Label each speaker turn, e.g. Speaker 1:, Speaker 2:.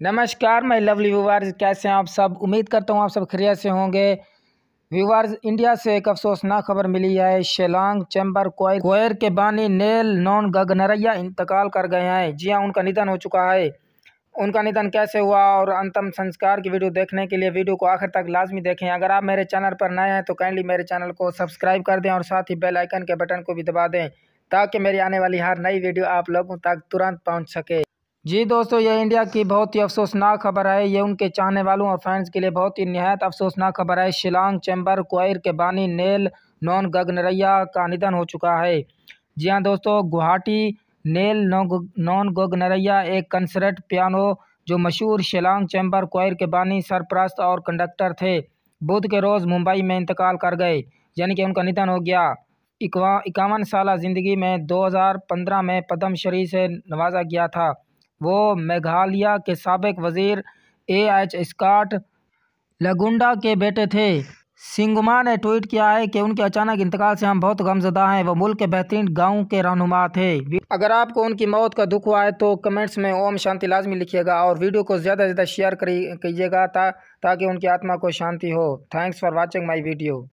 Speaker 1: नमस्कार मैं lovely viewers कैसे हैं आप सब? उम्मीद करता हूँ आप सब खैरियत से होंगे। व्यूवर्स इंडिया से एक अफसोसनाक खबर मिली है। शिलांग चैम्बर कोयर कोयर के बानी, नेल, नॉन गगनरैया इंतकाल कर गए हैं। जी हाँ उनका निधन हो चुका है। उनका निधन कैसे हुआ और अंतिम संस्कार की वीडियो देखने के लिए वीडियो को आखिर तक लाजमी देखें। अगर आप मेरे चैनल पर नए हैं तो काइंडली मेरे चैनल को सब्सक्राइब कर दें और साथ ही बेल आइकन के बटन को भी दबा दें, ताकि मेरी आने वाली हर नई वीडियो आप लोगों तक तुरंत पहुँच सके। जी दोस्तों ये इंडिया की बहुत ही अफसोसनाक खबर है। ये उनके चाहने वालों और फैंस के लिए बहुत ही नहायत अफसोसनाक खबर है। शिलांग चैम्बर क्वायर के बानी, नेल, नॉन, गगनरैया का निधन हो चुका है। जी हाँ दोस्तों, गुवाहाटी, नेल, नॉन गगनरैया, एक कंसर्ट पियानो जो मशहूर शिलांग चैम्बर क्वायर के बानी, सरप्रस्त और कंडक्टर थे। बुध के रोज़ मुंबई में इंतकाल कर गए, यानी कि उनका निधन हो गया। इक्वा, इक्यावन साल ज़िंदगी में 2015 में पद्मश्री से नवाजा गया था। वो मेघालय के सबक वज़ीर ए एच स्कॉट लगुंडा के बेटे थे। सिंगमा ने ट्वीट किया है कि उनके अचानक इंतकाल से हम बहुत गमजदा हैं वो मुल्क के बेहतरीन गाँव के रहनुमा थे। अगर आपको उनकी मौत का दुख हुआ है तो कमेंट्स में ओम शांति लाजमी लिखिएगा और वीडियो को ज़्यादा से ज़्यादा शेयर कीजिएगा ता, ताकि उनकी आत्मा को शांति हो। Thanks for watching my video.